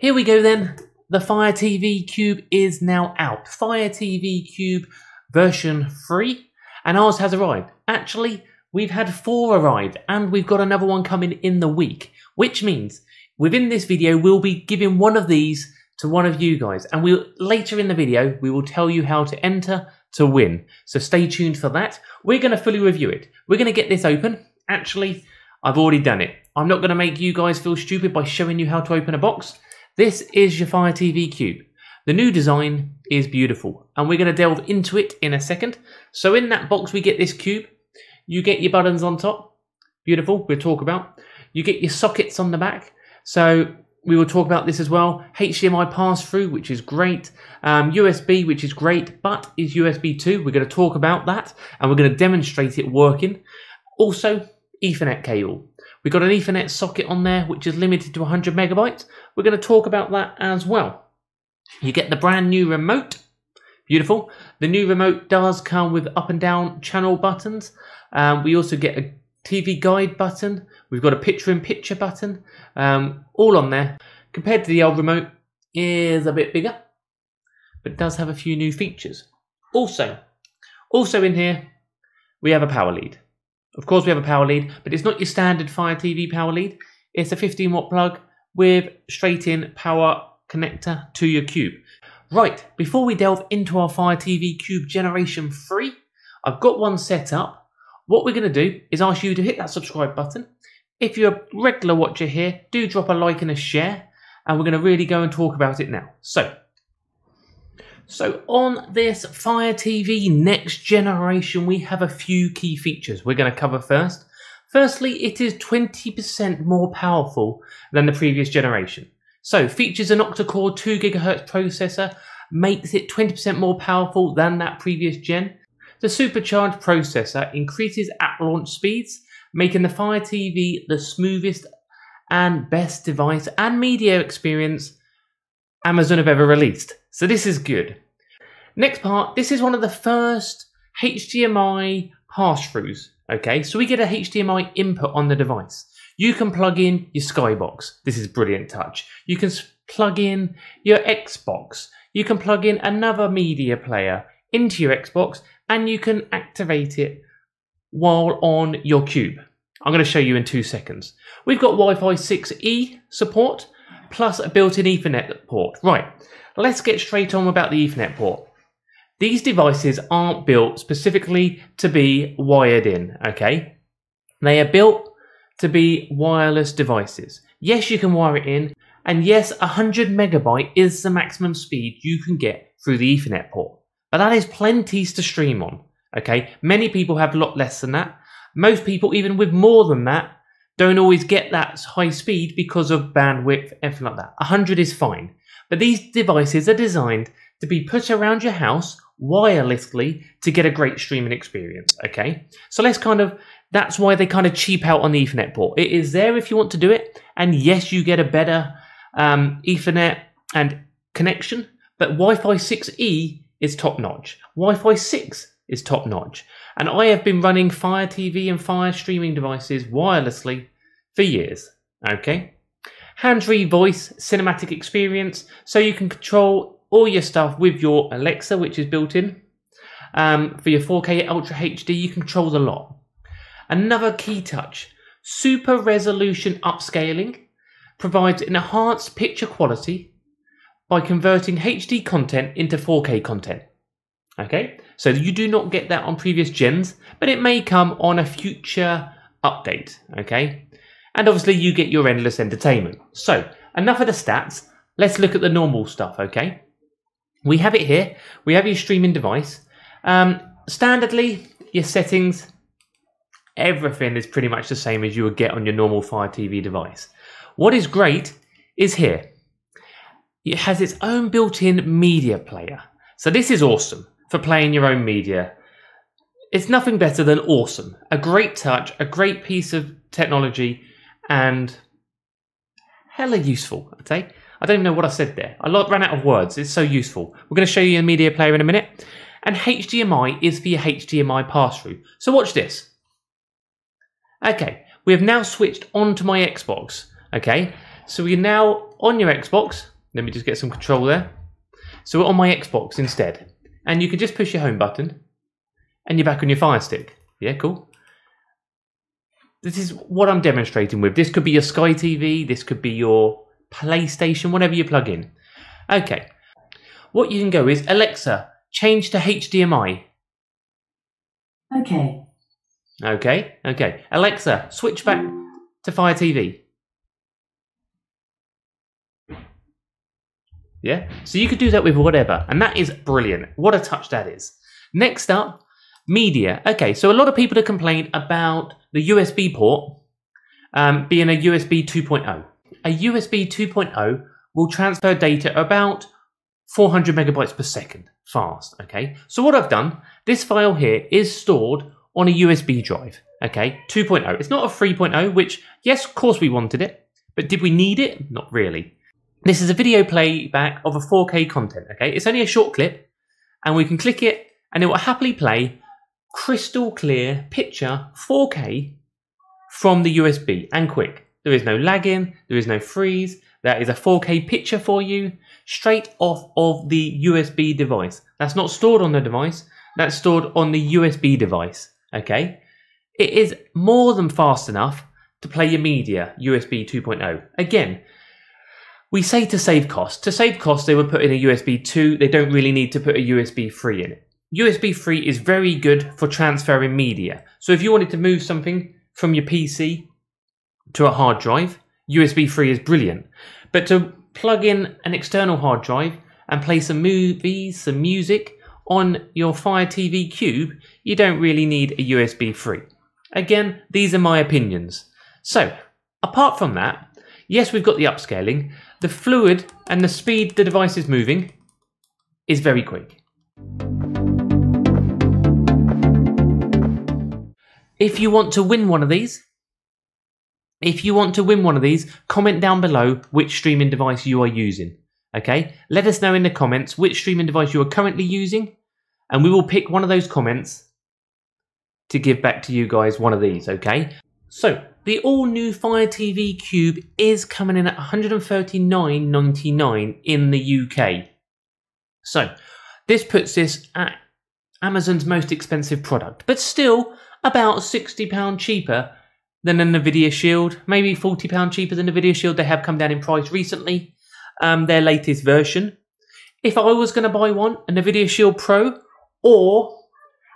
here we go then. The Fire TV Cube is now out. Fire TV Cube version 3, and ours has arrived. Actually, we've had four arrived, and we've got another one coming in the week, which means within this video, we'll be giving one of these to one of you guys, and we'll later in the video, we will tell you how to enter to win. So stay tuned for that. We're going to fully review it. We're going to get this open. Actually, I've already done it. I'm not going to make you guys feel stupid by showing you how to open a box. This is your Fire TV Cube. The new design is beautiful, and we're going to delve into it in a second. So in that box, we get this cube. You get your buttons on top. Beautiful, we'll talk about. You get your sockets on the back. So we will talk about this as well. HDMI pass through, which is great. Um, USB, which is great, but is USB 2. We're going to talk about that, and we're going to demonstrate it working. Also, Ethernet cable. We've got an Ethernet socket on there, which is limited to 100 megabytes. We're going to talk about that as well. You get the brand new remote. Beautiful. The new remote does come with up and down channel buttons. Um, we also get a TV guide button. We've got a picture in picture button. Um, all on there. Compared to the old remote, is a bit bigger, but does have a few new features. Also, also in here, we have a power lead. Of course, we have a power lead, but it's not your standard Fire TV power lead. It's a 15 watt plug with straight in power connector to your cube. Right, before we delve into our Fire TV Cube Generation 3, I've got one set up. What we're going to do is ask you to hit that subscribe button. If you're a regular watcher here, do drop a like and a share, and we're going to really go and talk about it now. So, so on this Fire TV next generation, we have a few key features we're going to cover first. Firstly, it is 20% more powerful than the previous generation. So features an octa-core 2 GHz processor, makes it 20% more powerful than that previous gen. The supercharged processor increases at launch speeds, making the Fire TV the smoothest and best device and media experience Amazon have ever released. So this is good. Next part, this is one of the first HDMI pass-throughs. Okay, so we get a HDMI input on the device. You can plug in your Skybox. This is brilliant touch. You can plug in your Xbox. You can plug in another media player into your Xbox and you can activate it while on your cube. I'm going to show you in two seconds. We've got Wi-Fi 6E support plus a built-in Ethernet port. Right, let's get straight on about the Ethernet port. These devices aren't built specifically to be wired in, okay? They are built to be wireless devices. Yes, you can wire it in, and yes, 100 megabyte is the maximum speed you can get through the Ethernet port. But that is plenty to stream on, okay? Many people have a lot less than that. Most people, even with more than that, don't always get that high speed because of bandwidth, anything like that. 100 is fine. But these devices are designed to be put around your house wirelessly to get a great streaming experience. Okay, so let's kind of that's why they kind of cheap out on the Ethernet port. It is there if you want to do it, and yes, you get a better um, Ethernet and connection, but Wi-Fi 6E is top notch. Wi-Fi 6 is top notch, and I have been running Fire TV and Fire streaming devices wirelessly for years. Okay. Hands-free voice cinematic experience, so you can control all your stuff with your Alexa, which is built in. Um, for your 4K Ultra HD, you control the lot. Another key touch super resolution upscaling provides enhanced picture quality by converting HD content into 4K content. Okay, so you do not get that on previous gens, but it may come on a future update. Okay, and obviously you get your endless entertainment. So, enough of the stats. Let's look at the normal stuff. Okay, we have it here. We have your streaming device. Um, standardly, your settings, everything is pretty much the same as you would get on your normal Fire TV device. What is great is here. It has its own built-in media player. So this is awesome for playing your own media. It's nothing better than awesome. A great touch, a great piece of technology, and hella useful, I'd say. I don't even know what I said there. I ran out of words. It's so useful. We're going to show you a media player in a minute. And HDMI is for your HDMI pass-through. So watch this. Okay, we have now switched onto my Xbox. Okay, so we're now on your Xbox. Let me just get some control there. So we're on my Xbox instead. And you can just push your home button and you're back on your Fire Stick. Yeah, cool. This is what I'm demonstrating with. This could be your Sky TV, this could be your PlayStation, whatever you plug in. Okay. What you can go is Alexa, change to HDMI. Okay. Okay, okay. Alexa, switch back to Fire TV. Yeah, so you could do that with whatever, and that is brilliant. What a touch that is. Next up, media. Okay, so a lot of people have complained about the USB port um, being a USB 2.0. A USB 2.0 will transfer data about 400 megabytes per second fast. Okay, so what I've done, this file here is stored on a USB drive. Okay, 2.0. It's not a 3.0, which, yes, of course we wanted it, but did we need it? Not really. This is a video playback of a 4K content, okay? It's only a short clip, and we can click it, and it will happily play crystal clear picture 4K from the USB, and quick. There is no lagging, there is no freeze, that is a 4K picture for you, straight off of the USB device. That's not stored on the device, that's stored on the USB device, okay? It is more than fast enough to play your media, USB 2.0. Again, we say to save cost. To save cost, they would put in a USB 2. They don't really need to put a USB 3 in it. USB 3 is very good for transferring media. So if you wanted to move something from your PC to a hard drive, USB 3 is brilliant. But to plug in an external hard drive and play some movies, some music on your Fire TV Cube, you don't really need a USB 3. Again, these are my opinions. So, apart from that, yes, we've got the upscaling, the fluid and the speed the device is moving is very quick. If you want to win one of these, if you want to win one of these, comment down below which streaming device you are using. Okay? Let us know in the comments which streaming device you are currently using, and we will pick one of those comments to give back to you guys one of these, okay? So, the all new Fire TV Cube is coming in at $139.99 in the UK. So, this puts this at Amazon's most expensive product, but still about £60 cheaper than a Nvidia Shield, maybe £40 cheaper than Nvidia Shield. They have come down in price recently, um, their latest version. If I was going to buy one, a Nvidia Shield Pro or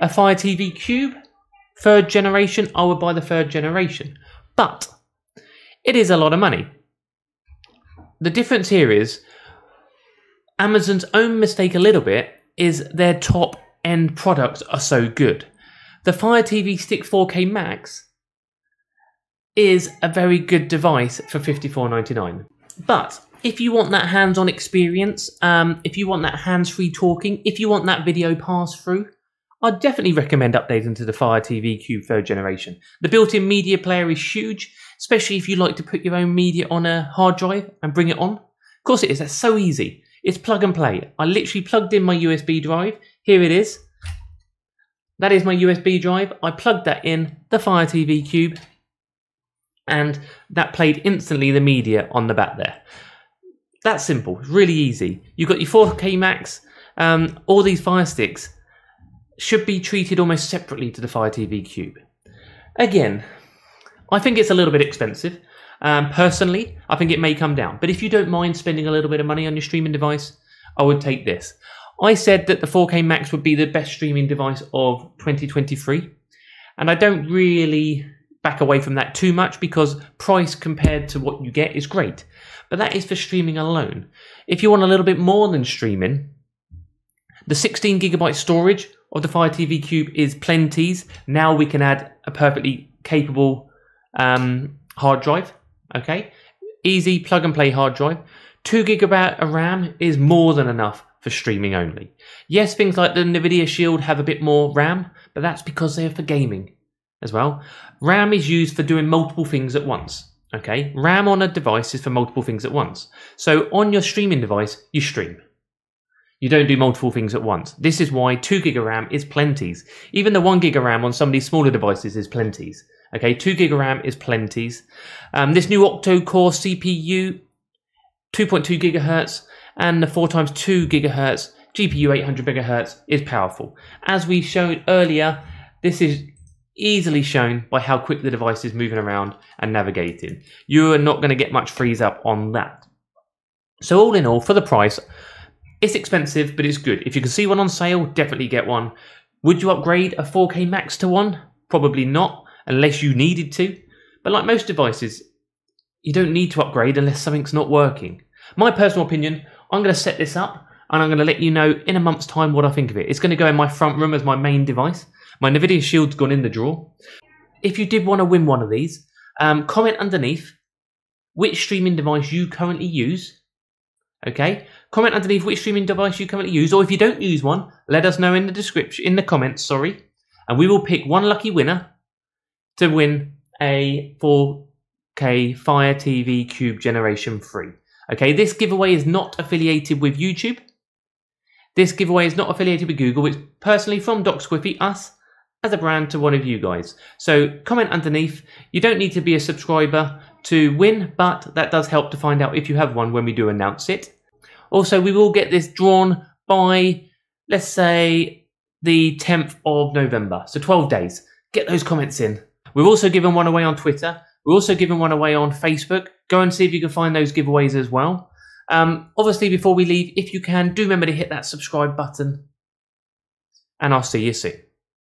a Fire TV Cube, third generation, I would buy the third generation. But it is a lot of money. The difference here is Amazon's own mistake a little bit is their top end products are so good. The Fire TV Stick 4K Max is a very good device for $54.99. But if you want that hands on experience, um, if you want that hands free talking, if you want that video pass through, I'd definitely recommend updating to the Fire TV Cube third generation. The built in media player is huge, especially if you like to put your own media on a hard drive and bring it on. Of course, it is. That's so easy. It's plug and play. I literally plugged in my USB drive. Here it is. That is my USB drive. I plugged that in the Fire TV Cube, and that played instantly the media on the back there. That's simple. Really easy. You've got your 4K Max. Um, all these Fire Sticks should be treated almost separately to the Fire TV Cube. Again, I think it's a little bit expensive. Um, personally, I think it may come down. But if you don't mind spending a little bit of money on your streaming device, I would take this. I said that the 4K Max would be the best streaming device of 2023. And I don't really back away from that too much because price compared to what you get is great. But that is for streaming alone. If you want a little bit more than streaming, the 16 gigabyte storage of the Fire TV Cube is plenties. Now we can add a perfectly capable um, hard drive. Okay, easy plug and play hard drive. Two gigabyte of RAM is more than enough for streaming only. Yes, things like the Nvidia Shield have a bit more RAM, but that's because they're for gaming as well. RAM is used for doing multiple things at once. Okay, RAM on a device is for multiple things at once. So on your streaming device, you stream. You don't do multiple things at once. This is why 2 gig of RAM is plenties. Even the 1 gig of RAM on some of these smaller devices is plenties. Okay, 2 gig of RAM is plenties. Um, this new octo core CPU 2.2 gigahertz, and the 4 times 2 gigahertz GPU 800 megahertz is powerful. As we showed earlier, this is easily shown by how quick the device is moving around and navigating. You are not going to get much freeze up on that. So all in all, for the price, it's expensive, but it's good. If you can see one on sale, definitely get one. Would you upgrade a 4K Max to one? Probably not, unless you needed to. But like most devices, you don't need to upgrade unless something's not working. My personal opinion, I'm going to set this up and I'm going to let you know in a month's time what I think of it. It's going to go in my front room as my main device. My NVIDIA Shield's gone in the drawer. If you did want to win one of these, um, comment underneath which streaming device you currently use. Okay, comment underneath which streaming device you currently use, or if you don't use one, let us know in the description, in the comments. Sorry, and we will pick one lucky winner to win a 4K Fire TV Cube Generation 3. Okay, this giveaway is not affiliated with YouTube. This giveaway is not affiliated with Google. It's personally from Doc Squiffy, us, as a brand to one of you guys. So comment underneath. You don't need to be a subscriber to win, but that does help to find out if you have one when we do announce it. Also, we will get this drawn by, let's say, the 10th of November. So 12 days. Get those comments in. We've also given one away on Twitter. We're also giving one away on Facebook. Go and see if you can find those giveaways as well. Um, obviously, before we leave, if you can, do remember to hit that subscribe button. And I'll see you soon.